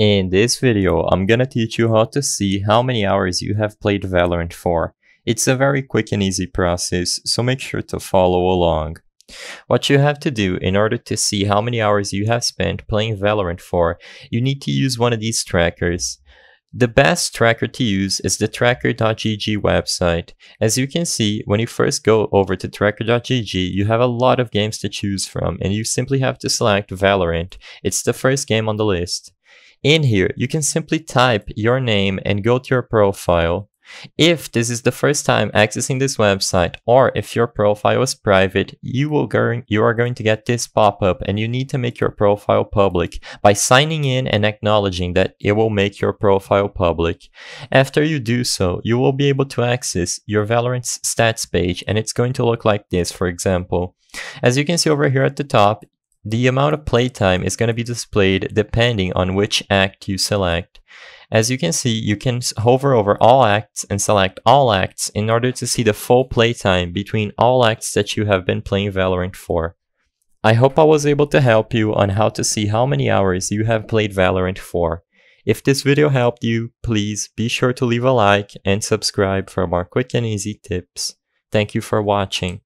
In this video, I'm gonna teach you how to see how many hours you have played Valorant for. It's a very quick and easy process, so make sure to follow along. What you have to do in order to see how many hours you have spent playing Valorant for, you need to use one of these trackers. The best tracker to use is the tracker.gg website. As you can see, when you first go over to tracker.gg, you have a lot of games to choose from and you simply have to select Valorant. It's the first game on the list. In here, you can simply type your name and go to your profile. If this is the first time accessing this website or if your profile is private, you will go, you are going to get this pop-up and you need to make your profile public by signing in and acknowledging that it will make your profile public. After you do so, you will be able to access your Valorant's stats page and it's going to look like this, for example. As you can see over here at the top, the amount of playtime is going to be displayed depending on which act you select. As you can see, you can hover over all acts and select all acts in order to see the full playtime between all acts that you have been playing Valorant for. I hope I was able to help you on how to see how many hours you have played Valorant for. If this video helped you, please be sure to leave a like and subscribe for more quick and easy tips. Thank you for watching.